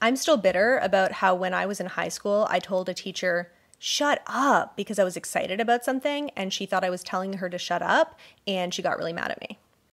I'm still bitter about how when I was in high school, I told a teacher, shut up, because I was excited about something and she thought I was telling her to shut up and she got really mad at me.